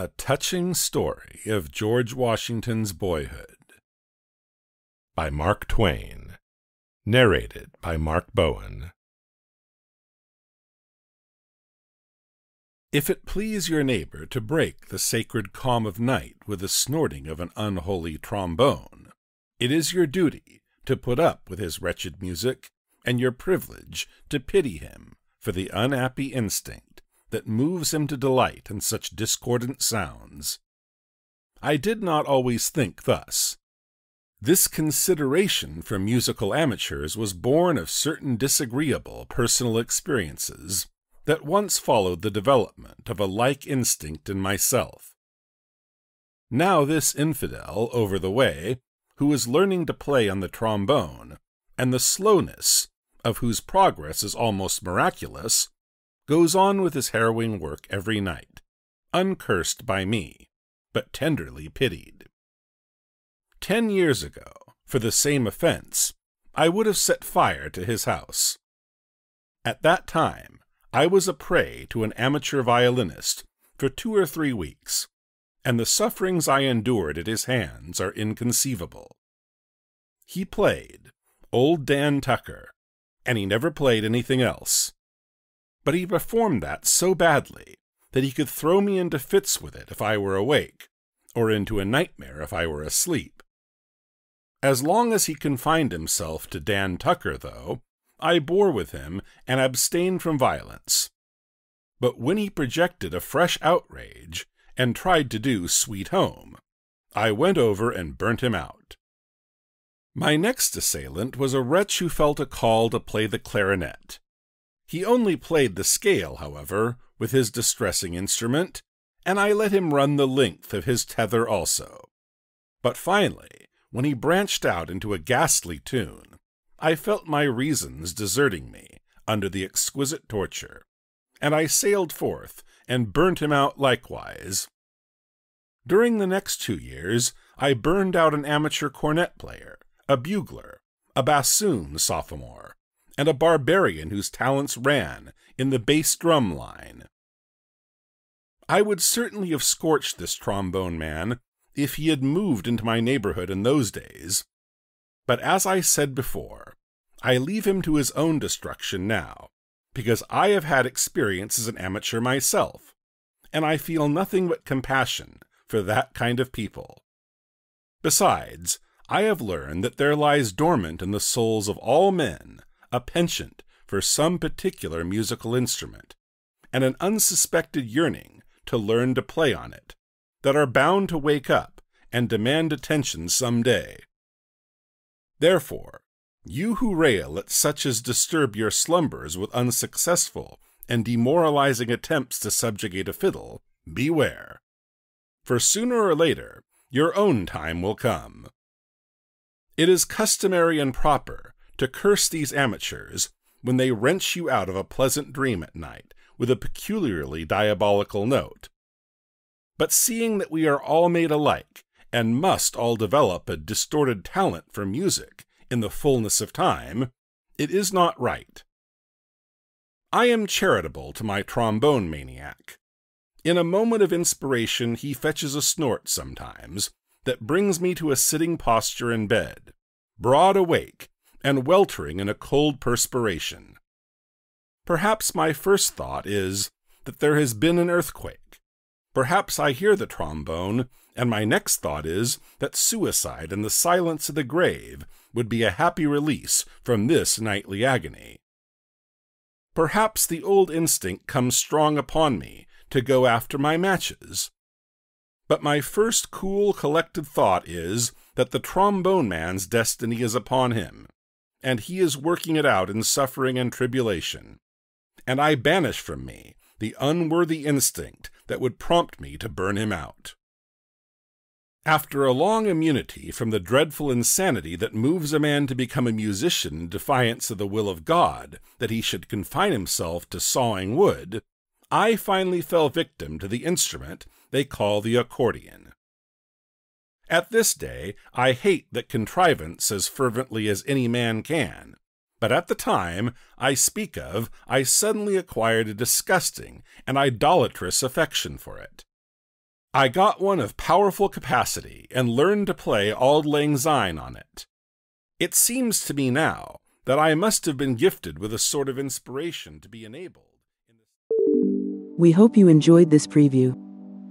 A Touching Story of George Washington's Boyhood by Mark Twain. Narrated by Mark Bowen. If it please your neighbor to break the sacred calm of night with the snorting of an unholy trombone, it is your duty to put up with his wretched music, and your privilege to pity him for the unhappy instinct that moves him to delight in such discordant sounds. I did not always think thus. This consideration for musical amateurs was born of certain disagreeable personal experiences that once followed the development of a like instinct in myself. Now, this infidel over the way, who is learning to play on the trombone, and the slowness of whose progress is almost miraculous, goes on with his harrowing work every night, uncursed by me, but tenderly pitied. Ten years ago, for the same offense, I would have set fire to his house. At that time, I was a prey to an amateur violinist for two or three weeks, and the sufferings I endured at his hands are inconceivable. He played Old Dan Tucker, and he never played anything else but he performed that so badly that he could throw me into fits with it if I were awake, or into a nightmare if I were asleep. As long as he confined himself to Dan Tucker, though, I bore with him and abstained from violence. But when he projected a fresh outrage and tried to do Sweet Home, I went over and burnt him out. My next assailant was a wretch who felt a call to play the clarinet. He only played the scale, however, with his distressing instrument, and I let him run the length of his tether also. But finally, when he branched out into a ghastly tune, I felt my reasons deserting me under the exquisite torture, and I sailed forth and burnt him out likewise. During the next two years, I burned out an amateur cornet player, a bugler, a bassoon sophomore, and a barbarian whose talents ran in the bass drum line. I would certainly have scorched this trombone man if he had moved into my neighborhood in those days. But as I said before, I leave him to his own destruction now, because I have had experience as an amateur myself, and I feel nothing but compassion for that kind of people. Besides, I have learned that there lies dormant in the souls of all men a penchant for some particular musical instrument, and an unsuspected yearning to learn to play on it, that are bound to wake up and demand attention some day. Therefore, you who rail at such as disturb your slumbers with unsuccessful and demoralizing attempts to subjugate a fiddle, beware. For sooner or later, your own time will come. It is customary and proper to curse these amateurs when they wrench you out of a pleasant dream at night with a peculiarly diabolical note. But seeing that we are all made alike, and must all develop a distorted talent for music in the fullness of time, it is not right. I am charitable to my trombone maniac. In a moment of inspiration, he fetches a snort sometimes that brings me to a sitting posture in bed, broad awake and weltering in a cold perspiration. Perhaps my first thought is that there has been an earthquake. Perhaps I hear the trombone, and my next thought is that suicide in the silence of the grave would be a happy release from this nightly agony. Perhaps the old instinct comes strong upon me to go after my matches. But my first cool, collected thought is that the trombone man's destiny is upon him, and he is working it out in suffering and tribulation. And I banish from me the unworthy instinct that would prompt me to burn him out. After a long immunity from the dreadful insanity that moves a man to become a musician in defiance of the will of God, that he should confine himself to sawing wood, I finally fell victim to the instrument they call the accordion. At this day, I hate that contrivance as fervently as any man can. But at the time I speak of, I suddenly acquired a disgusting and idolatrous affection for it. I got one of powerful capacity and learned to play Auld Lang Syne on it. It seems to me now that I must have been gifted with a sort of inspiration to be enabled. We hope you enjoyed this preview.